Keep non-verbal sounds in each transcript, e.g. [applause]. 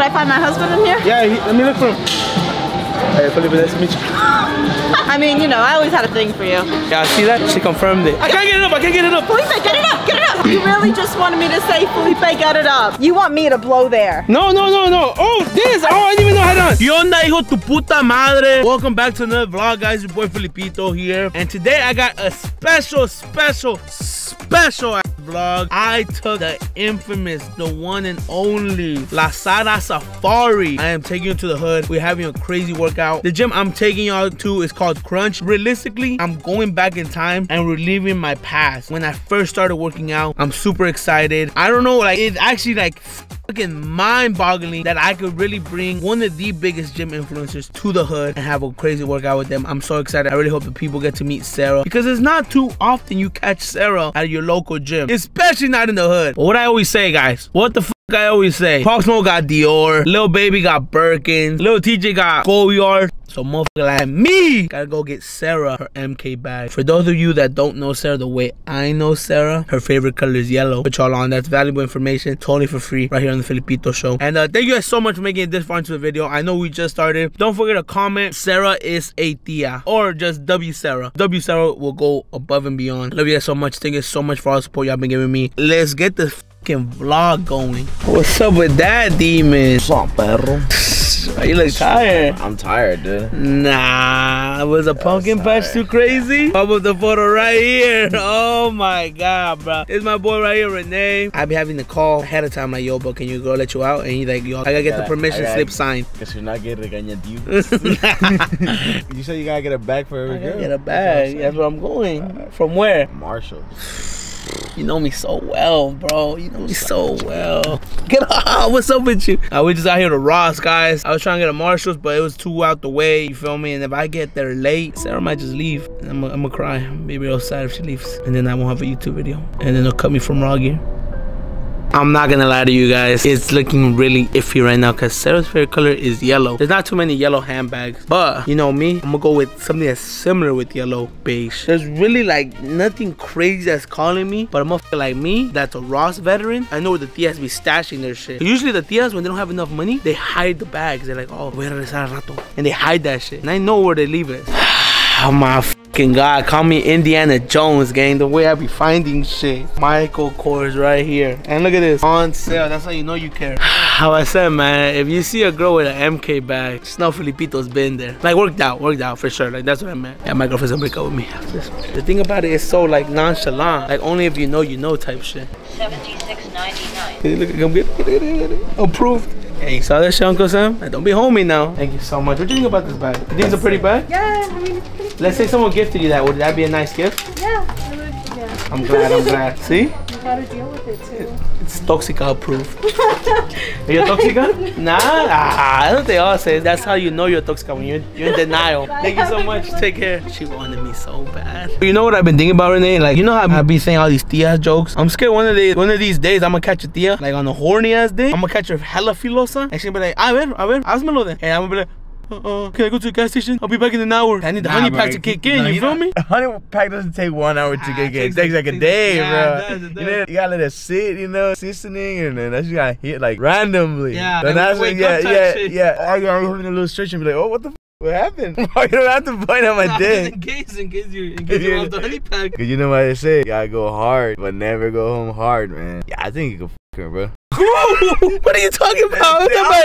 Did I find my husband in here? Yeah, he, let me look for him. Hey, Felipe, nice to meet you. I mean, you know, I always had a thing for you. Yeah, see that? She confirmed it. I can't get it up. I can't get it up. Felipe, get it up, get it up. You really just wanted me to say, Felipe, get it up. You want me to blow there. No, no, no, no. Oh, this. Oh, I didn't even know how to. ¿Qué onda, hijo tu puta madre? Welcome back to another vlog, guys. Your boy Felipito here. And today I got a special, special, special ass vlog. I took the infamous, the one and only La Sara Saffari. I am taking you to the hood. We're having a crazy workout. The gym I'm taking y'all to is called Crunch. Realistically, I'm going back in time and reliving my past. When I first started working out, I'm super excited. I don't know, like it's actually like fucking mind-boggling that I could really bring one of the biggest gym influencers to the hood and have a crazy workout with them. I'm so excited. I really hope the people get to meet Sarah because it's not too often you catch Sarah at your local gym, especially not in the hood. But what I always say, guys, what the I always say, Pop Smoke got Dior, Lil Baby got Birkins, Lil Tjay got Goyard. So motherfucker like me gotta go get Sarah her MK bag. For those of you that don't know Sarah the way I know Sarah, her favorite color is yellow. Put y'all on. That's valuable information, totally for free, right here on the Felipito Show. And uh, thank you guys so much for making it this far into the video. I know we just started. Don't forget to comment. Sarah is a tia, or just W Sarah. W Sarah will go above and beyond. Love you guys so much. Thank you so much for all the support y'all been giving me. Let's get this fucking vlog going. What's up with that, demon? What's up, perro? [sighs] You look tired. I'm tired, dude. Nah, was a pumpkin patch too crazy? How about the photo right here? [laughs] Oh my god, bro. It's my boy right here, Renee. I be having to call ahead of time, like, yo, bro, can you go let you out? And he's like, yo, I gotta get the permission slip signed. [laughs] Guess you're not getting regañadillo. [laughs] you said you gotta get a bag for every girl. get a bag. That's where I'm going. From where? Marshall. You know me so well, bro. You know me so well. [laughs] Get off. [laughs] What's up with you? Uh, we just out here to Ross, guys. I was trying to get a Marshalls, but it was too out the way. You feel me? And if I get there late, Sarah might just leave. I'm gonna cry. Maybe I'll sad if she leaves. And then I won't have a YouTube video. And then they'll cut me from raw gear. I'm not gonna lie to you guys. It's looking really iffy right now because Sarah's favorite color is yellow. There's not too many yellow handbags. But you know me, I'm gonna go with something that's similar with yellow beige. There's really like nothing crazy that's calling me. But a motherfucker like me, that's a Ross veteran, I know where the tias be stashing their shit. Usually the tias, when they don't have enough money, they hide the bags. They're like, oh, voy a regresar al rato. And they hide that shit. And I know where they leave it. Oh [sighs] my fucking god, call me Indiana Jones, gang. The way I be finding shit. Michael Kors right here. And look at this. On sale. That's how you know you care. [sighs] How I said, man, if you see a girl with an MK bag, just know Felipito's been there. Like, worked out, worked out for sure. Like, that's what I meant. Yeah, my girlfriend's gonna break up with me after this. The thing about it is so, like, nonchalant. Like, only if you know, you know type shit. Seventy-six ninety-nine. Hey, Look, come get get get it. Approved. Hey, you saw that shit, Uncle Sam? Don't be homie now. Thank you so much. What do you think about this bag? You think it's a pretty bag? Yeah, I mean, it's pretty, Let's say someone gifted you that. Would that be a nice gift? yeah, I would, yeah. I'm glad, I'm glad. [laughs] See? You gotta deal with it too. It's Toxica approved. Are you a Toxica? [laughs] Nah, ah, I don't they all say that's how you know you're a Toxica when you're, you're in denial. [laughs] Thank you so much. Take care. She wanted me so bad. You know what I've been thinking about, Renee? Like, you know how I be saying all these tia jokes? I'm scared one of the one of these days I'm gonna catch a tia, like on a horny ass day. I'm gonna catch her hella filosa, and she'll be like, a ver, a ver, házmelo then. And I'm gonna be like, uh-uh, can I go to the gas station? I'll be back in an hour. I need the Nah, honey bro. pack to kick in, No, you you feel me? A honey pack doesn't take one hour to Ah, get it it. takes like- like a day, yeah, bro. it does, it You, know, you gotta let it sit, you know, seasoning, and then that's just gotta hit like randomly. Yeah, like that's when, yeah, yeah, shit. yeah. Oh, you're having a little stretch and be like, oh, what the f- what happened? [laughs] you don't have to point at my Nah, [laughs] dick. In case, in case you, in case you off the honey pack. [laughs] Cause you know what they say, you gotta go hard, but never go home hard, man. Yeah, I think you can f her, bro. [laughs] what are you talking about? What's Yeah, about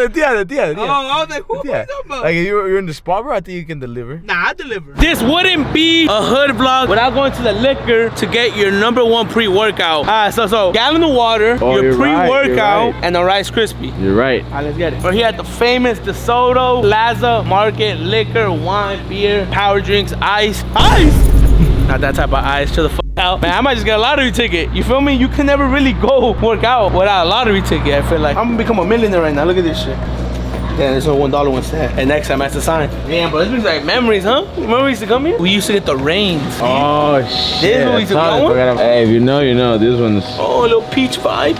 the- the- the the the. Oh, I was like, who Yeah. are you talking about? Like if you're, you're in the spot, bro, I think you can deliver. Nah, I deliver. This wouldn't be a hood vlog without going to the liquor to get your number one pre-workout. Ah, so so gallon of water, Oh, your you're right, pre-workout, right. and a Rice Krispie. You're right. All right, let's get it. We're here at the famous DeSoto Plaza Market, liquor, wine, beer, power drinks, ice, ice. Not that type of eyes. Chill the fuck out, man. I might just get a lottery ticket. You feel me? You can never really go work out without a lottery ticket. I feel like I'm gonna become a millionaire right now. Look at this shit. Yeah, there's no one dollar one cent. And next time that's the sign. Damn, bro, this brings like memories, huh? Remember we used to come here? We used to get the Reigns. Oh shit! This is what we I took totally one? Hey, if you know, you know. This one's Oh, a little peach vibe.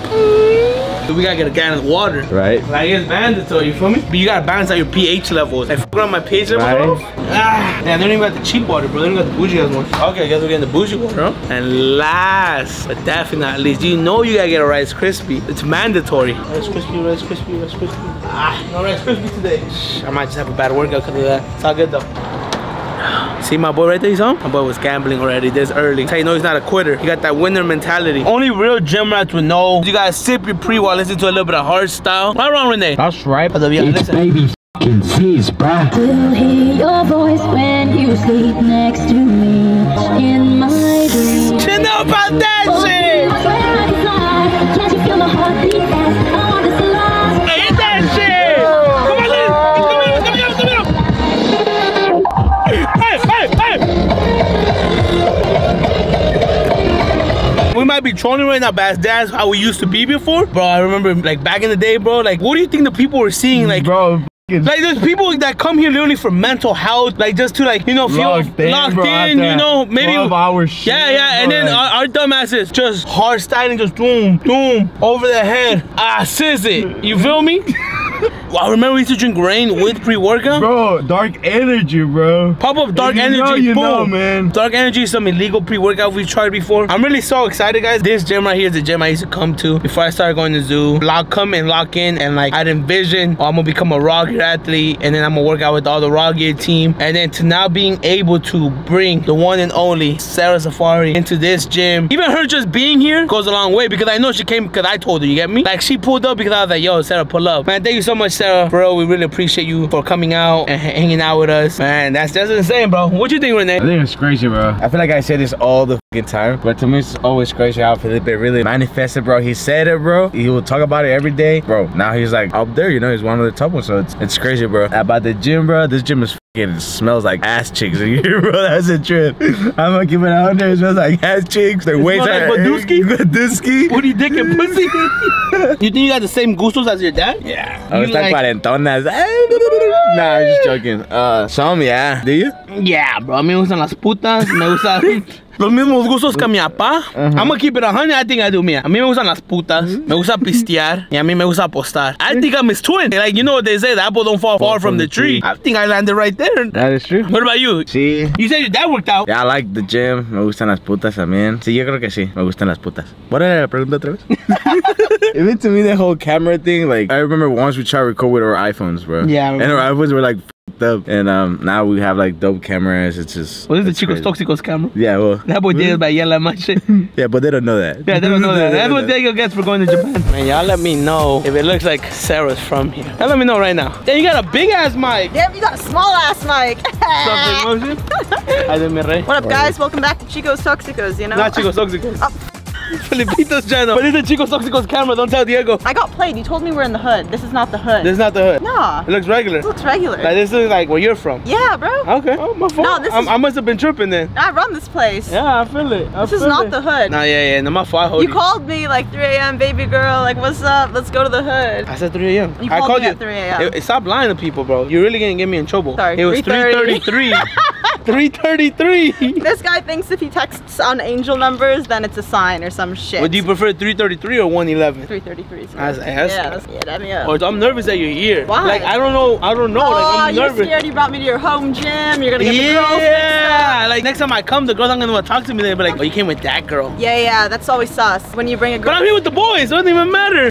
We gotta get a gallon of water. Right. Like it's mandatory, you feel me? But you gotta balance out your pH levels. If I on my pH levels, Right. bro, ah, man, they don't even got the cheap water, bro. They don't got the bougie ass one. Okay, I guess we're getting the bougie water. Huh? And last, but definitely not least, you know you gotta get a Rice Krispie. It's mandatory. Rice Krispie, Rice Krispie, Rice Krispie. Ah, no Rice Krispie today. Shh, I might just have a bad workout because of that. It's all good though. See my boy right there, he's saw him? My boy was gambling already this early. That's how you know he's not a quitter. He got that winner mentality. Only real gym rats would know. You gotta sip your pre while listening to a little bit of hard style. Right wrong, Renee? That's right. But yeah, It's listen. baby f***ing fizz, bruh. Still hear your voice when you sleep next to me in my dreams. You know about that shit! Trolling right now, but as that's how we used to be before. Bro, I remember like back in the day, bro, like what do you think the people were seeing? Like Bro, Like there's people that come here literally for mental health, like just to like you know feel Locked in, locked bro, in, you know maybe 12 hour shit, Yeah, yeah, and then like- our, our dumbasses just hard styling, just boom, boom over the head. Ah, sis it. You feel me? [laughs] I remember we used to drink Reign with pre-workout. bro, dark energy, bro. Pop up dark energy, know, you boom. know, man. Dark energy is some illegal pre-workout we've tried before. I'm really so excited, guys. This gym right here is the gym I used to come to before I started going to zoo. Lock, come and lock in, and like I'd envision, oh, I'm gonna become a raw gear athlete, and then I'm gonna work out with all the raw gear team, and then to now being able to bring the one and only Sara Saffari into this gym. Even her just being here goes a long way because I know she came because I told her. You get me? Like she pulled up because I was like, yo, Sarah, pull up, man. Thank you so much, Sarah. Bro, we really appreciate you for coming out and hanging out with us, man. That's that's insane, bro. What you think, Renee? I think it's crazy, bro. I feel like I say this all the fucking time, but to me it's always crazy how Felipe really manifested, bro. He said it, bro. He will talk about it every day, bro. Now he's like up there, you know. He's one of the top ones, so it's it's crazy, bro. About the gym, bro. This gym is fucking smells like ass cheeks [laughs] in here, bro. That's a trip. I'm gonna keep it out there. It smells like ass cheeks. The weights like Badooski? Badooski. [laughs] Booty, dick, and pussy. [laughs] you think you got the same gustos as your dad? Yeah. I was You like, like- cuarentonas. Nah, I'm just joking. Uh, some, yeah. Do you? Yeah, bro. A mí me gustan las putas. Me gustan los mismos gustos que mi papá. I'm gonna keep it a hundred. I think I do, mía. A mí me gustan las putas. Me gusta pistear. Y a mí me gusta apostar. I think I'm his twin. Like, you know what they say, the apple don't fall far from the tree. I think I landed right there. That is true. What about you? Sí. You said your dad worked out. Yeah, I like the gym. Me gustan las putas también. Sí, yo creo que sí. Me gustan las putas. ¿What era la pregunta otra vez? [laughs] Even to me, the whole camera thing, like, I remember once we tried to record with our iPhones, bro. Yeah, I And our iPhones were like f***ed up. And um, now we have like dope cameras. It's just. What is the Chicos crazy. Tóxicos camera? Yeah, well. That boy did by yelling my shit. Yeah, but they don't know that. Yeah, they don't know that. That's what Diego gets for going to Japan. [laughs] Man, y'all let me know if it looks like Sarah's from here. Y'all let me know right now. Then you got a big ass mic. Yep, you got a small ass mic. Stop motion. Hi there, mi rey. what up, guys? Welcome back to Chico's Toxicos, you know? Not Chicos Tóxicos. [laughs] Oh. Felipito's channel. Oh. But it's the Chicos Tóxicos camera. Don't tell Diego. I got played. You told me we're in the hood. This is not the hood. This is not the hood. Nah. It looks regular. It looks regular. Like this is like where you're from. yeah, bro. Okay. Oh, my fault. No, this I'm- is- I must have been tripping then. I run this place. Yeah, I feel it. I This is not it. the hood. Nah, yeah, yeah. No, my fault. I hold You called me like 3 a.m. baby girl, like what's up? Let's go to the hood. I said 3 a.m. You I called called me you at 3 a.m.. It- it- Stop lying to people, bro. You're really gonna get me in trouble. Sorry, It was 3:33. 3:33. [laughs] [laughs] This guy thinks if he texts on angel numbers, then it's a sign or some shit. Would you prefer 3:33 or 111? 333 is That's- good. that's- yeah, yeah, that me up. Or I'm nervous that you're here. Why? Like I don't know. I don't know. oh, like I'm oh, you're nervous. scared you brought me to your home gym. You're gonna get the girls Yeah. Like next time I come, the girls aren't gonna wanna talk to me. They'll be like, "Oh, you came with that girl." Yeah, yeah, that's always sus. When you bring a girl. But. I'm here with the boys. It doesn't even matter.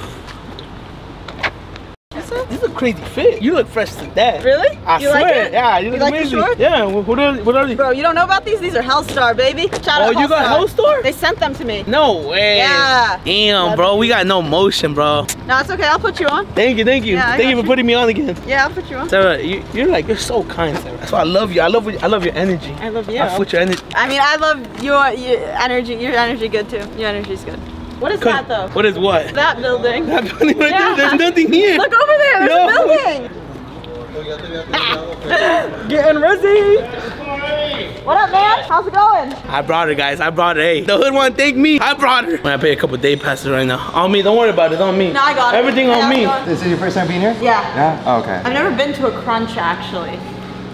What's up? This is a crazy fit. You look fresh to death. Really? I you swear. like it? Yeah, you look like amazing. Yeah. wh- What are, what are these? Bro, you don't know about these? These are Hellstar, baby. Shout Oh, out you got Hellstar? They sent them to me. No way. Yeah. Damn, bro. We got no motion, bro. No, it's okay. I'll put you on. Thank you, thank you. Yeah, thank you for you. putting me on again. Yeah, I'll put you on. Sarah, you, you're like you're so kind, Sarah. That's why I love you. I love I love your energy. I love you. I put your energy. I mean, I love your, your energy. Your energy good too. Your energy's good. What is that though? What is what? That building. That building right Yeah. there. There's nothing here. Look over there. There's No. a building. [laughs] Getting rosy. What up, man? How's it going? I brought her, guys. I brought her. Hey, the hood want to thank me. I brought her. I pay a couple day passes right now. On me. Don't worry about it. It's on me. No, I got it. Everything Yeah, on me. how's it Is this your first time being here? Yeah. Yeah? Oh, okay. I've never been to a crunch actually.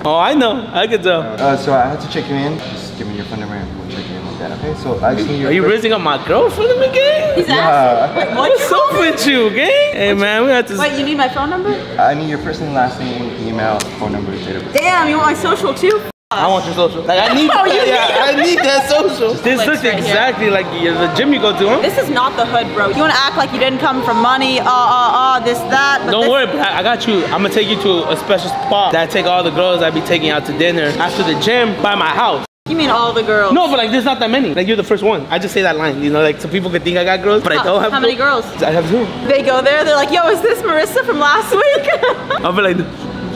Oh, I know. I could tell. Uh, so I had to check you in. Just give me your Okay, so I just need. Are you raising up my girlfriend again? He's Yeah. asking. Wait, what? What's up with you, gang? Hey man, we have to. Wait, you need my phone number? I need your first and last name, email, phone number, date of birth. Damn, you want my social too? I want your social. Like I need. [laughs] Oh, you [laughs] yeah, need- I need that social. [laughs] This looks right here. exactly like the, the gym you go to, huh? This is not the hood, bro. You want to act like you didn't come from money, uh, uh, uh, this, that. But Don't this- worry, but I I got you. I'm gonna take you to a special spot that I take all the girls I be taking out to dinner after the gym by my house. You mean all the girls? No, but like there's not that many. Like you're the first one. I just say that line, you know, like so people could think I got girls, but I don't have. how many girls? I have two. They go there, they're like, yo, is this Marissa from last week? [laughs] I'll be like,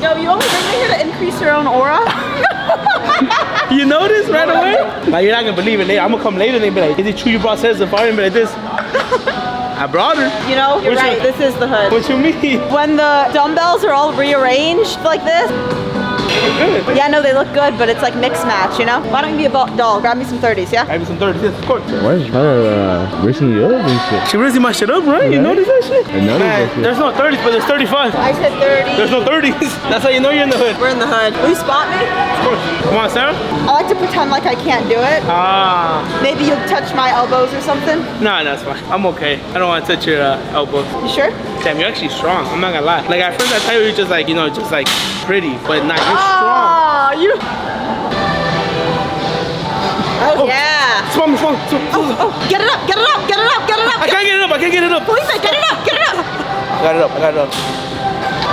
yo, you only bring me here to increase your own aura? [laughs] you notice right away? Like you're not gonna believe it later. I'm gonna come later and they be like, is it true you brought Cesar Safari? And be like this. [laughs] I brought her. You know, you're right. This is the hood. What you mean? When the dumbbells are all rearranged like this, Good. yeah, no, they look good, but it's like mix match, you know? Why don't you be a doll? Grab me some 30s, yeah? Maybe some 30s, yes, of course. Why is her uh, raising you up and shit? She raising my shit up, right? You notice that shit? I noticed Man, shit. There's no 30s, but there's 35. I said 30. There's no 30s. [laughs] That's how you know you're in the hood. We're in the hood. Will you spot me? Of course. Come on, Sarah. I like to pretend like I can't do it. Ah, Maybe you'll touch my elbows or something. Nah, that's fine. I'm okay. I don't want to touch your uh, elbows. You sure? Damn, you're actually strong. I'm not gonna lie. Like at first I thought you were just like, you know, just like pretty, but nah, you're strong. Oh, ah, you. Oh, Oh. yeah. Swam, swam, swam. Oh, get it up, get it up, get it up, get it up. I can't get it up. I can't get it up. Felipe, get it up, get it up. I got it up. I got it up.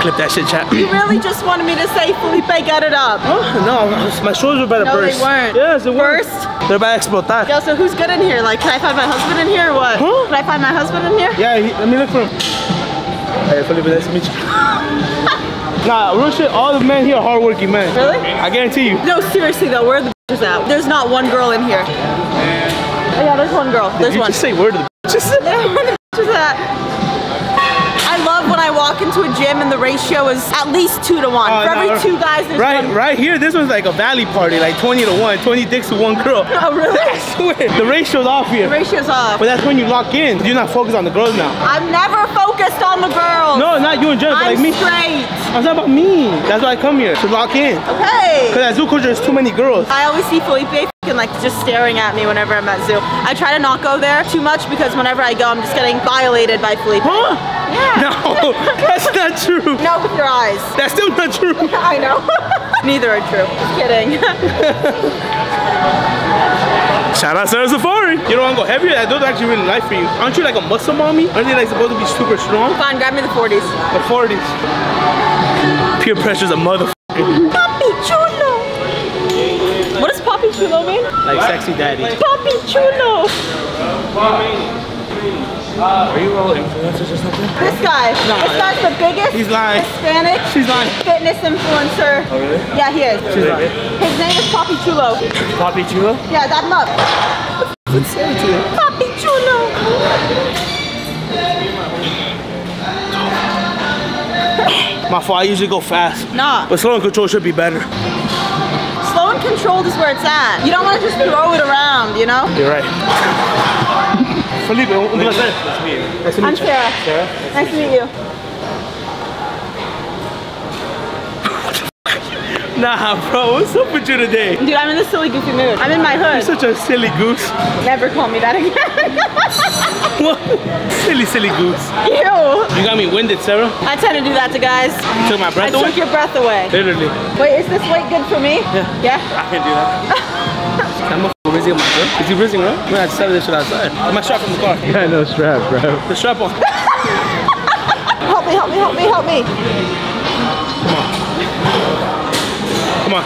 Clip that shit, chat. You really just wanted me to say, Felipe, get it up. Oh, no, my shoulders were about to No, they weren't. Yes, were. Burst? They're about to explotar. Yo, so who's good in here? Like, can I find my husband in here or what? Huh? Can I find my husband in here? Yeah, he, let me look for him. Hey, Felipe, nice to meet you. Nah, real shit, all the men here are hardworking men. Really? I guarantee you. No, seriously though, where are the bitches at? There's not one girl in here. Oh, yeah, there's one girl. There's you one. just say to the bitches. Yeah, where the bitches at? [laughs] I love when I walk into a gym and the ratio is at least two to one. Oh, For every right. two guys, there's Right, one. right here, this one's like a valley party, like 20 to 1, 20 dicks to one girl. Oh, really? [laughs] I swear, the ratio's off here. The ratio's off. But that's when you lock in. You're not focused on the girls now. I'm never focused on the girls. No, not you and but I'm like me. straight. I'm talking about me. That's why I come here, to lock in. Okay. Because at Zoo Culture, there's too many girls. I always see Felipe fucking like just staring at me whenever I'm at zoo. I try to not go there too much because whenever I go, I'm just getting violated by Felipe. Huh? Yeah. No, [laughs] that's not true. No, with your eyes. That's still not true. [laughs] I know. [laughs] Neither are true. Just kidding. Shout out Sara Saffari. You don't want to go heavier? Those are actually really light for you. Aren't you like a muscle mommy? Aren't you like supposed to be super strong? Fine, grab me the 40s. The 40s. Peer pressure's a motherfucker. Like sexy daddy. Papi chulo. Are you all influencers or something? This guy. No, this guy's the biggest He's lying. Hispanic She's lying. fitness influencer. Oh really? Yeah, he is. She's lying. His name is Papi Chulo. Poppy Chulo? Yeah, dab him up. Papi Chulo. My fault, I usually go fast. Nah. But slow and control should be better. Slow controlled is where it's at. You don't want to just throw it around, you know? You're right. Felipe, un placer. Nice to meet I'm you. Sarah. Sarah? Nice to meet you. [laughs] Nah, bro, what's up with you today? Dude, I'm in a silly goofy mood. I'm in my hood. You're such a silly goose. Never call me that again. [laughs] What? [laughs] silly, silly goose. Ew. You got me winded, Sarah. I tend to do that to guys. You took my I breath took your breath away. Literally. Wait, is this weight good for me? Yeah. Yeah? I can't do that. [laughs] I'm a f- rizzing on my girl. Is he rizzing, bro? We're gonna have this shit outside. My strap from the car. [laughs] Yeah, no strap, bro. The strap on. Help me, help me, help me, help me. Come on. Come on.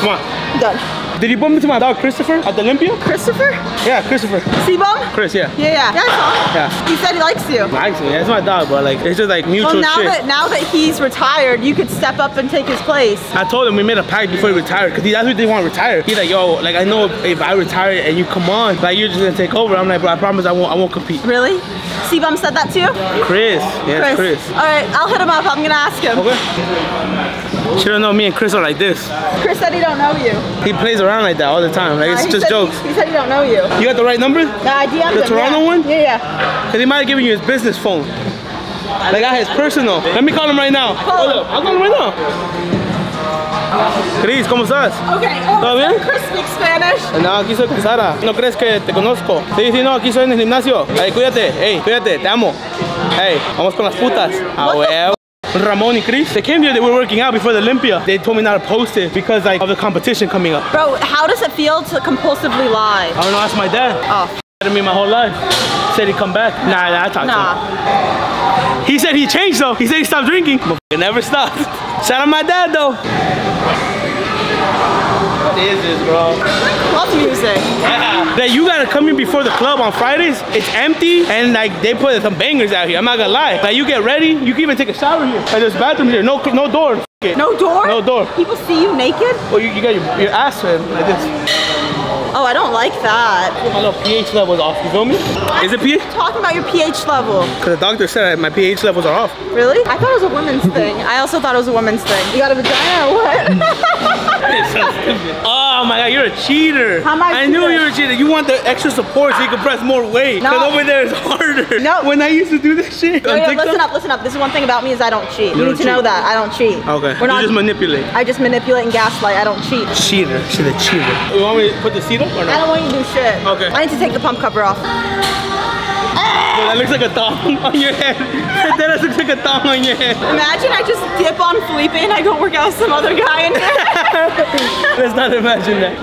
Come on. Done. Did you bump into my dog Christopher at the Olympia? Christopher? Yeah, Christopher. C-Bum? Chris, yeah. Yeah, yeah. Yeah, I saw. Yeah. He said he likes you. Likes Actually, that's my dog, but like, it's just like mutual Well, now shit. that now that he's retired, you could step up and take his place. I told him we made a pact before he retired because he that's what he didn't want to retire. He's like, yo, like I know if, I retire and you come on, like you're just gonna take over. I'm like, bro, I promise I won't, I won't compete. Really? C-Bum said that to you? Chris, yeah, Chris. All right, I'll hit him up. I'm gonna ask him. Okay. She don't know me and Chris are like this. Chris said he don't know you. He plays around like that all the time. Like Uh, it's he just said- jokes. He said he don't know you. You got the right number? Yeah, I DM'd The. Toronto yeah. one? Yeah, yeah. Cause he might have given you his business phone. Like I got his personal. Let me call him right now. Hold up, I'll call him right now. Cris, ¿cómo estás? Okay. Oh, ¿Todo bien? Chris speaks Spanish. No, aquí soy con Sara. ¿No crees que te conozco? Sí, sí, no, aquí soy en el gimnasio. Hey, cuídate, hey, cuídate, te amo. Hey, vamos con las putas. Ah, huevo. Ramon and Chris, they came here, they were working out before the Olympia. They told me not to post it because like of the competition coming up. Bro, how does it feel to compulsively lie? I don't know, ask my dad. Oh, to me my whole life. Said he'd come back. Nah, nah I talked to nah. him. He said he changed though. He said he stopped drinking. It never stopped. Shout out my dad though. What is this, bro? Love music. Yeah. That you gotta come in before the club on Fridays. It's empty and like they put some bangers out here. I'm not gonna lie. Like you get ready, you can even take a shower here. Like there's bathrooms here. No, no door. No door? No door. People see you naked? Well, you, you got your, your ass in like this. Oh, I don't like that. My little pH level's off. You feel me? Is it pH? Talking about your pH level. Because the doctor said my pH levels are off. Really? I thought it was a woman's [laughs] thing. I also thought it was a woman's thing. You got a vagina or what? It's so stupid. Oh my god, you're a cheater. How am I I knew you were a cheater. You want the extra support so you can press more weight. No. Because over there is harder. No. [laughs] When I used to do this shit No, no, listen up, listen up. This is one thing about me is I don't cheat. You, You need to know that. I don't cheat. Okay. We're you not just manipulate. I just manipulate and gaslight. I don't cheat. Cheater. She's a cheater. You want me to put the seat or I don't want you to do shit. Okay. I need to take the pump cover off. Bro, that looks like a thong [laughs] on your head. [laughs] that looks like a thong on your head. Imagine I just dip on Felipe and I go work out with some other guy in here. [laughs] Let's not imagine that.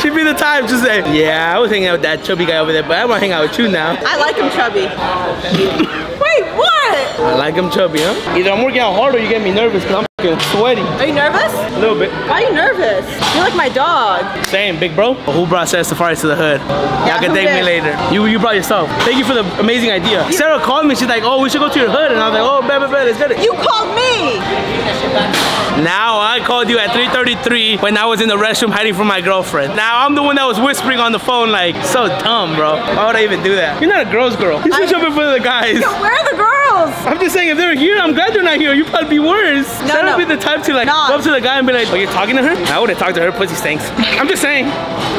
She'd be the time to say, yeah, I was hanging out with that chubby guy over there, but I want to hang out with you now. I like him chubby. Wait, what? I like him chubby, huh? Either I'm working out hard or you get me nervous because I'm fucking sweaty. Are you nervous? A little bit. Why are you nervous? You're like my dog. Same, big bro. Who brought Sara Saffari to the hood? Y'all can who thank me later. You you brought yourself. Thank you for the amazing idea. Sarah called me. She's like, oh, we should go to your hood. And I was like, oh, bet, bet, bet, let's get it. You called me. Now I called you at 3:33 when I was in the restroom hiding from my girlfriend. Now I'm the one that was whispering on the phone like, so dumb, bro. Why would I even do that? You're not a girl's girl. You should I- up in front of the guys. Yo, where are the girls? I'm just saying, if they're here, I'm glad they're not here. You'd probably be worse. No, Sarah no. would be the type to like No. go up to the guy and be like, oh, you're talking to her? I would have talked to her. Pussy stinks. I'm just saying.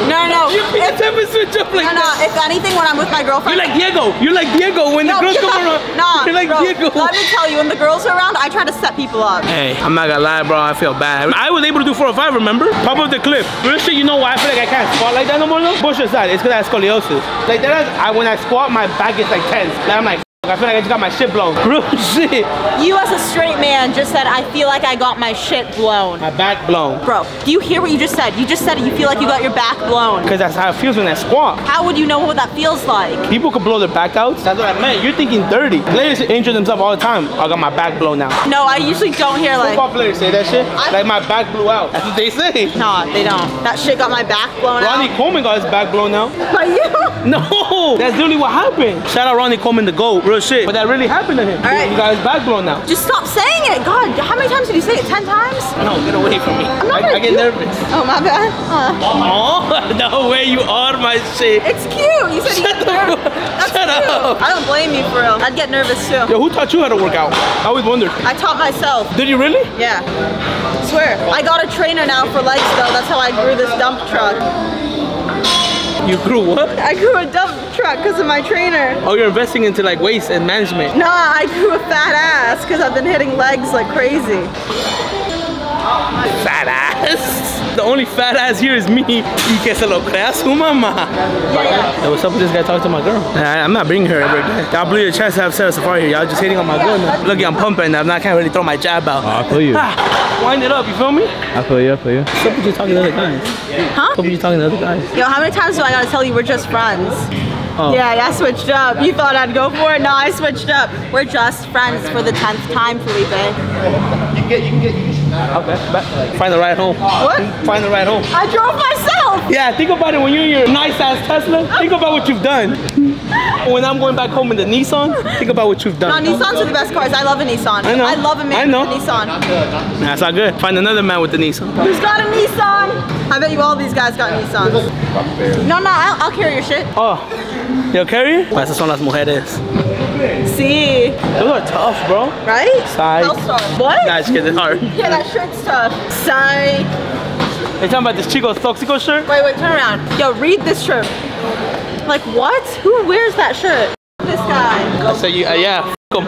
No, no, You no. be the If, type of switch up like no, no. If anything, when I'm with my girlfriend. You're like Diego. You're like Diego when no, the girls [laughs] come up. around. Nah, You're like bro, Diego. Let me tell you, when the girls are around, I try to set people up. Hey, I'm not gonna lie, bro. I feel bad. I was able to do four or five. remember? Pop up the clip. Real shit, you know why I feel like I can't squat like that no more, though? Bullshit aside, it's because I have scoliosis. Like, that is, I, when I squat, my back is like tense. Like, I'm like, "F***, I feel like I just got my shit blown. [laughs] Real shit. You, as a straight man, just said, I feel like I got my shit blown. My back blown. Bro, do you hear what you just said? You just said you feel like you got your back blown. Because that's how it feels when I squat. How would you know what that feels like? People could blow their back out. That's what I meant. You're thinking dirty. Players injure themselves all the time. I got my back blown out. No, I usually don't hear like. Football players say that shit. I- Like my back blew out. That's what they say. Nah, they don't. That shit got my back blown Ronnie out. Coleman got his back blown out. By you? [laughs] No, that's literally what happened. Shout out Ronnie Coleman, the GOAT, real shit. But that really happened to him. All right. Got his back blown now. Just stop saying it. God, how many times did you say it? Ten times? No, get away from me. not I, I get nervous. Oh, my bad. Uh, Oh, [laughs] no way you are my shit. it's cute. You said you Shut get nervous. fuck- That's shut cute. up. I don't blame you for real. I'd get nervous too. Yo, who taught you how to work out? I always wondered. I taught myself. Did you really? Yeah. Swear. I got a trainer now for legs though. That's how I grew this dump truck. You grew what? I grew a dump truck because of my trainer. Oh, you're investing into like waist and management. Nah, I grew a fat ass because I've been hitting legs like crazy. Fat ass. [laughs] The only fat ass here is me. Y que se lo crea su mamá. Yeah, yeah. Hey, what's up with this guy talking to my girl? I, am not bringing her ever again. Y'all blew your chance to have Sara Saffari here. Y'all just hitting on my girl now. Look, I'm pumping now. I can't really throw my jab out. I feel you. Ah, wind it up, you feel me? I feel you. I feel you. What's up with you talking to other guys? Huh? What's up with you talking to other guys? Yo, how many times do I gotta tell you we're just friends? Oh. Yeah, yeah, I switched up. You thought I'd go for it? No, I switched up. We're just friends for the tenth time, Felipe. You can get, you can get, you Okay. Find the ride home. What? Find the ride home. I drove myself. Yeah, think about it when you're in your nice ass Tesla. Think about what you've done. When I'm going back home in the Nissan, think about what you've done. No. Nissans are the best cars. I love a Nissan. I know. I love a I man I know. with a Nissan. That's not good. Find another man with the Nissan. Who's got a Nissan? I bet you all these guys got Nissans. No, no, I'll, I'll carry your shit. Oh, yo, carry? Esas son las mujeres. See, Those are tough, bro. right? Psych. Hellstar. What? Nah, just kidding. Hard. Yeah, that shirt's tough. Psych. They talking about this Chico's Toxico shirt? Wait, wait, turn around. Yo, read this shirt. Like what? Who wears that shirt? This guy. So you, uh, yeah, f- 'em.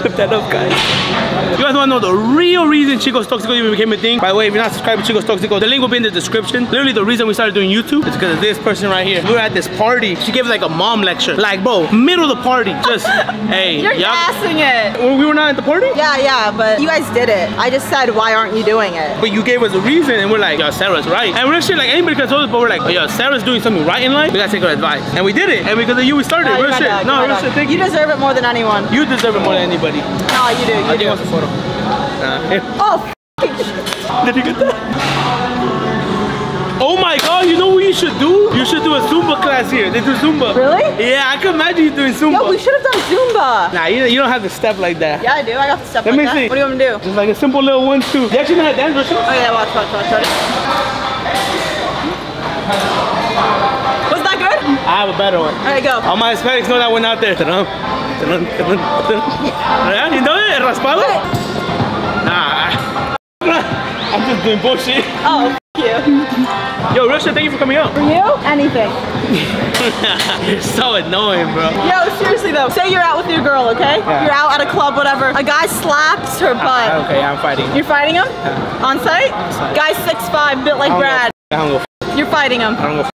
Clip that up, guys. You guys want to know the real reason Chico's Toxico even became a thing? By the way, if you're not subscribed to Chico's Toxico, the link will be in the description. Literally, the reason we started doing YouTube is because of this person right here. We were at this party. She gave like a mom lecture. Like, bro, middle of the party. Just, [laughs] hey, You're gassing it. We were not at the party? Yeah, yeah, but you guys did it. I just said, why aren't you doing it? But you gave us a reason, and we're like, yo, Sarah's right. And we're shit like anybody have told us, but we're like, yo, Sarah's doing something right in life. We gotta take her advice. And we did it. And because of you, we started. No, real shit. dog, No, real shit. Thank You you. deserve it more than anyone. You deserve it more than anybody. No, you do. You think do. wants a photo. Nah. [laughs] Oh, Did you get that? Oh my god, you know what you should do? You should do a Zumba class here. They do Zumba. Really? Yeah, I can imagine you doing Zumba. yo, we should have done Zumba. Nah, you, you don't have to step like that. Yeah, I do. I got the stuff Let like me that. see. What do you want me to do? Just like a simple little one, two. You actually know how to dance, Rachel? Oh yeah, watch, watch, watch, watch. Was that good? I have a better one. All right, go. All my Hispanics know that one out there. Yeah, know it? El raspado? Nah. I'm just doing bullshit. Oh, you. Yo, Russia, thank you for coming out. For you? Anything. You're [laughs] so annoying, bro. Yo, seriously though, say you're out with your girl, okay? Yeah. You're out at a club, whatever. A guy slaps her ah, butt. Okay, I'm fighting. You're fighting him? On site? On site. Guy's 6'5", built like Brad. Go, I don't go. f- You're fighting him. I don't go. f-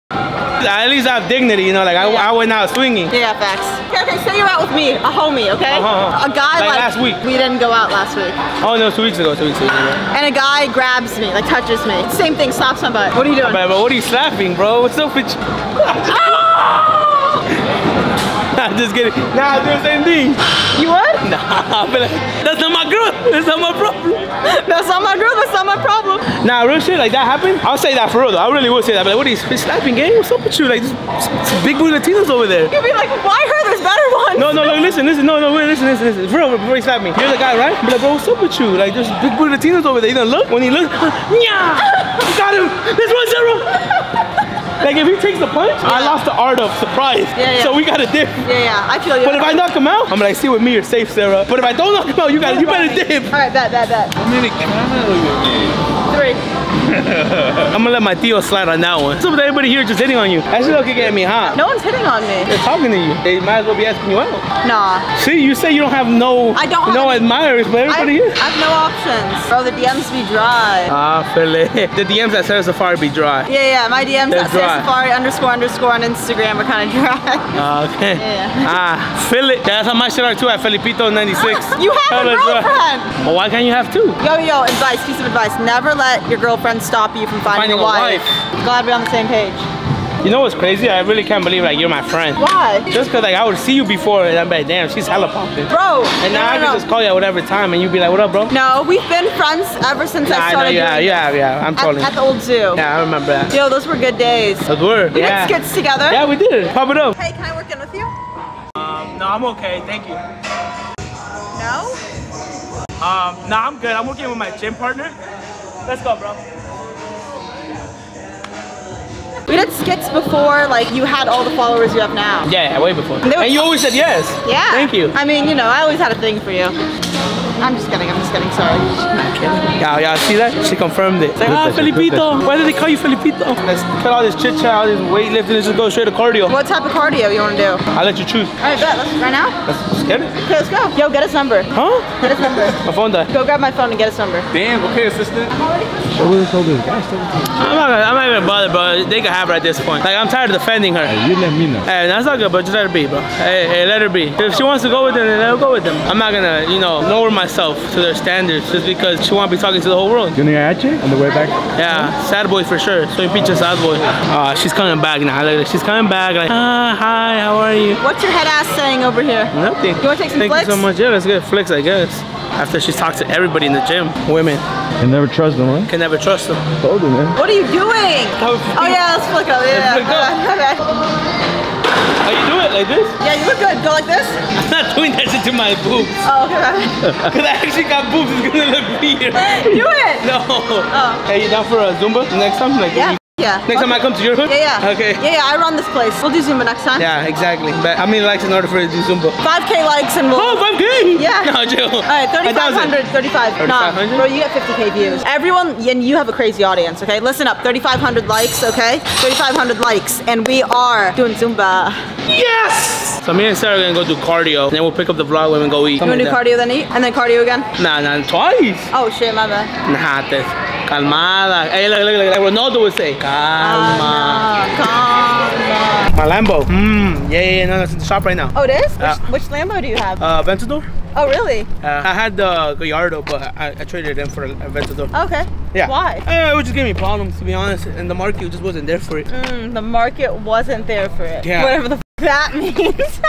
At least I have dignity, you know. Like I, I went out swinging. Yeah, facts. Okay, okay, say you're out with me, a homie, okay? Uh-huh. A guy Like like, last week. We didn't go out last week. Oh no, two weeks ago, two weeks ago. Yeah. And a guy grabs me, like touches me. Same thing, slaps my butt. What are you doing? But, but what are you slapping, bro? What's up with you? [laughs] I'm just kidding. Nah, do the same thing. You would? Nah, [laughs] but that's not my girl. That's not my problem. That's not my girl, that's not my problem. Nah, real shit, like that happened. I'll say that for real though. I really would say that. But like, what are you slapping gang? What's up with you? Like, this, this big booty Latinos over there. You'd be like, why her? There's better ones. No, no, no, listen, listen, no, no, wait, listen, listen, listen. For real, before you slap me. You're the guy, right? Be like, bro, what's up with you? Like, there's big booty Latinos over there. You don't look? When he looks, [laughs] yeah, got him. This one zero. Like, if he takes the punch, I lost the art of surprise. Yeah, yeah. So we got to dip. Yeah, yeah, I feel you. But if I knock him out, I'm like, see with me, you're safe, Sarah. But if I don't knock him out, you got, you better dip. All right, bet, bet, bet. Three. [laughs] I'm gonna let my Theo slide on that one. What's up with everybody here just hitting on you? That shit okay getting me hot. No one's hitting on me. They're talking to you. They might as well be asking you out. Nah. See, you say you don't have no, I don't no admirers, but I, everybody here. I have no options. Bro, the DMs be dry. Ah, it. [laughs] The DMs at Sara Saffari be dry. yeah, yeah, my DMs They're at Sarah. Saffari underscore underscore on Instagram are kind of dry. [laughs] Ah, okay. Yeah. Ah, it. That's how my shit are too at Felipito96. [gasps] you have a dry. girlfriend. Well, why can't you have two? Yo, yo, advice, piece of advice. Never let your girlfriend stop you from finding, Finding a a wife. wife. Glad we're on the same page. You know what's crazy? I really can't believe like you're my friend. Why? Just cause like I would see you before and I'm like, damn, she's hella popping. Bro, And now no, I no, can no. just call you at whatever time and you'd be like, what up, bro? No, we've been friends ever since Nah, I I know, started yeah, doing yeah, yeah. I'm this. calling. At, at the old zoo. Yeah, I remember that. Yo, those were good days. Those were. We yeah. did skits together. Yeah, we did. Pop it up. Hey, can I work in with you? Um, no, I'm okay. Thank you. No? Um, no, I'm good. I'm working with my gym partner. Let's go, bro. We did skits before, like you had all the followers you have now. Yeah, way before. Were- And you always said yes. Yeah. Thank you. I mean, you know, I always had a thing for you. I'm just kidding, I'm just kidding, sorry. Y'all, y'all see that? She confirmed it. It's like, ah, Felipito. Why did they call you Felipito? Let's cut all this chit chat, all this weightlifting, let's just go straight to cardio. What type of cardio you wanna do? I'll let you choose. Alright, bet, let's right now? Let's, let's get it. Okay, let's go. Yo, get his number. Huh? Get his number. My phone died. Go grab my phone and get his number. Damn, okay, assistant. What was told this guy? I'm not, gonna, I'm not even bother, bro. They can have her at this point. Like, I'm tired of defending her. You let me know. Hey, that's not good, but just let her be, bro. Hey, hey, let her be. If she wants to go with them, then let her go with them. I'm not gonna, you know, lower myself to their standards just because she wanna be talking to the whole world. You know Ache on the way back? Yeah, sad boy for sure. So pinche sad boy. Uh, she's coming back now. Look at her. She's coming back. Like, ah, hi, how are you? What's your head ass saying over here? Nothing. You wanna take some Thank flicks? you so much. Yeah, let's get flicks, I guess. After she's talked to everybody in the gym, women Can never trust them, huh? can never trust them. Told you, man. What are you doing? Oh yeah, let's flick up. Yeah, Let's flick up. [laughs] How you do it like this? Yeah, you look good. Go like this. I'm not doing that shit to my boobs. Oh, okay. [laughs] Cause I actually got boobs. It's gonna look weird. Do it. [laughs] No. Oh. Hey, you down for a Zumba next time? Like, Yeah. Yeah. Next time I come to your hood? Yeah, yeah. Okay. Yeah, yeah. I run this place. We'll do Zumba next time. Yeah, exactly. But how many likes in order for you to do Zumba? 5k likes and we'll. Oh, 5K? Yeah. [laughs] No, chill. All right, 3,500, 35. Nah, 3,500? bro, you get 50k views. Everyone, and you have a crazy audience, okay? Listen up, 3,500 likes, okay? 3,500 likes, and we are doing Zumba. Yes! So me and Sarah are gonna go do cardio, and then we'll pick up the vlog when we go eat. You wanna do cardio then eat? And then cardio again? Nah, nah, twice. Oh shit, my bad. Nah, te calmada. Hey, look, look, look, like Ronaldo would say, calma. Ah, calma. My Lambo. Mmm, yeah, yeah, yeah, no, that's in the shop right now. Oh, it is? Which, Yeah. which Lambo do you have? Uh, Ventador? oh, really? Uh, I had the Gallardo, but I, I traded it in for a Ventador. Okay. Yeah. Why? Uh, it was just giving me problems, to be honest, and the market just wasn't there for it. Mm, the market wasn't there for it. Yeah. Whatever the f that [laughs] means.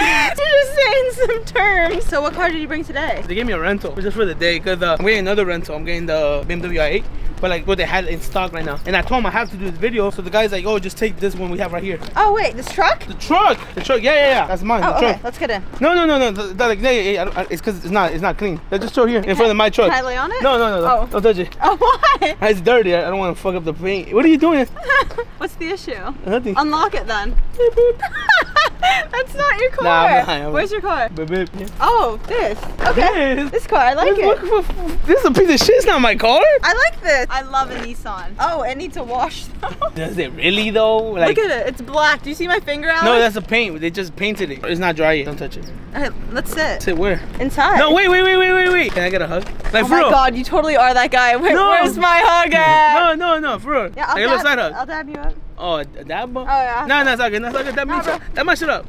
[laughs] You're just saying some terms. So what car did you bring today? They gave me a rental just for the day because uh, I'm getting another rental. I'm getting the BMW i8, but like what they had in stock right now. And I told him I have to do this video, so the guy's like, "Oh, just take this one we have right here." Oh wait, this truck? The truck, the truck, yeah, yeah, yeah, that's mine. Oh, the okay. truck. Let's get in. No, no, no, no. th- That, like, yeah, yeah, yeah, I I- it's because it's not, it's not clean. Let's just show here in front of my truck. Can I lay on it? No, no, no, no. Oh. Don't touch it. Oh, why? [laughs] It's dirty. I I don't want to fuck up the paint. What are you doing? [laughs] What's the issue? Nothing. Unlock it then. [laughs] That's not your car. Nah, I'm not, I'm Where's your car? Beep, beep. Oh, this. Okay. This. This car, I like Look, it. look, look, This is a piece of shit. It's not my car. I like this. I love a Nissan. Oh, it needs a wash [laughs] though. Does it really though? Like, Look at it. It's black. Do you see my finger, Alex? no, that's a paint. They just painted it. It's not dry yet. Don't touch it. Alright, let's sit. Sit where? Inside. No, wait, wait, wait, wait, wait, wait. Can I get a hug? Like Oh for my real. god, you totally are that guy. Where, No. Where's my hug at? No, no, no, for real. Yeah, I'll like a dab, side hug. I'll dab you up. Oh, a dab? Oh, yeah. No, no, that's not good. That's not good. That Nah, that my shit up.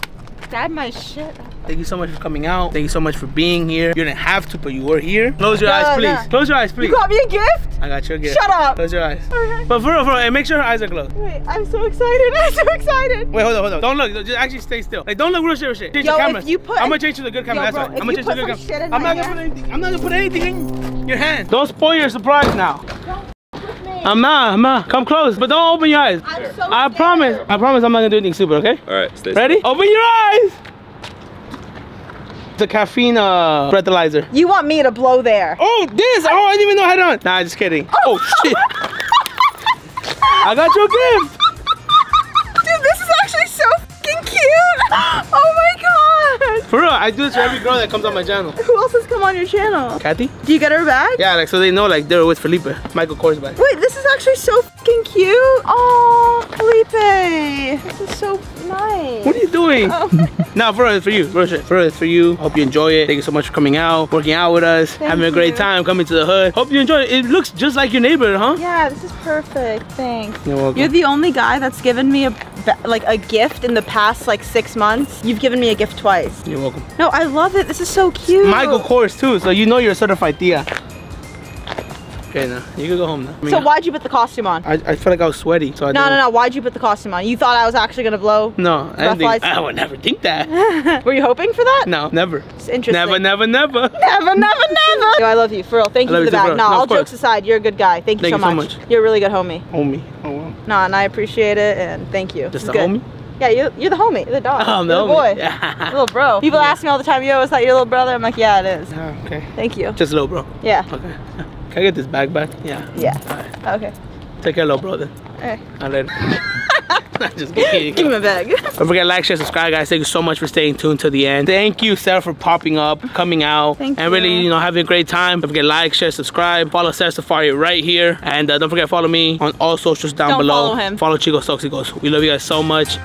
Dab my shit. Thank you so much for coming out. Thank you so much for being here. You didn't have to, but you were here. Close your No, eyes, please. no. Close your eyes, please. You got me a gift? I got your gift. Shut up. Close your eyes. Okay. But for real, for real, and make sure her eyes are closed. Wait, I'm so excited. [laughs] I'm so excited. Wait, hold on, hold on. Don't look. Just actually stay still. Like, don't look real shit, real shit. Change Yo, the if camera. you put- I'm gonna change to the good camera. Yo, That's bro, right. I'm gonna change to the good camera. I'm not gonna hair- put anything. I'm not gonna put anything in your hand. Don't spoil your surprise now. I'm not. I'm not. Come close, but don't open your eyes. I'm so I scared. promise. I promise I'm not gonna do anything stupid. Okay? All right, stay Ready? Open your eyes. The caffeine uh, breathalyzer. You want me to blow there? Oh, this! Oh, I didn't even know I had on. Nah, just kidding. Oh shit! [laughs] I got your gift. For real, I do this for every girl that comes on my channel. Who else has come on your channel? Kathy? Do you get her back? Yeah, like so they know like they're with Felipe, Michael Kors back. Wait, this is actually so fucking cute. Oh, Felipe. This is so nice. What are you doing? Oh. [laughs] no, for real, it's for you. For real, for real, it's for you. Hope you enjoy it. Thank you so much for coming out, working out with us, having a great you. time coming to the hood. Hope you enjoy it. It looks just like your neighborhood, huh? Yeah, this is perfect. Thanks. You're welcome. You're the only guy that's given me a like a gift in the past like six months. You've given me a gift twice. You're welcome. No, I love it. This is so cute. Michael Kors too, so you know you're a certified tia. Okay, now you can go home now. I mean, So why'd you put the costume on? I, I feel like I was sweaty, so I No, didn't- no, no. Why'd you put the costume on? You thought I was actually gonna blow? No, I, think. I would never think that. [laughs] Were you hoping for that? No, never. It's interesting. Never, never, never. [laughs] Never, never, never. Yo, I love you, for real. Thank I you for the you too, bag. bro. No, No, of all jokes aside, you're a good guy. Thank you, Thank so, you so much. much. You're a really good homie. Homie. Oh, wow. No, and I appreciate it, and thank you. Just a good. homie? Yeah, you're, you're the homie. You're the dog. Oh, you're the the boy. Yeah. [laughs] little bro. People ask me all the time, yo, is that your little brother? I'm like, yeah, it is. Ah, okay. Thank you. Just a little bro. Yeah. Okay. Can I get this bag back? Yeah. Yeah. Okay. Take care, little brother. Okay. I'll let [laughs] Just kidding. Give me my bag. Don't forget to like, share, subscribe, guys. Thank you so much for staying tuned to the end. Thank you, Sarah, for popping up, coming out, Thank and really, you. you know, having a great time. Don't forget to like, share, subscribe. Follow Sara Saffari right here, and uh, don't forget to follow me on all socials down Don't below. follow him. Follow Chicos Tóxicos. We love you guys so much.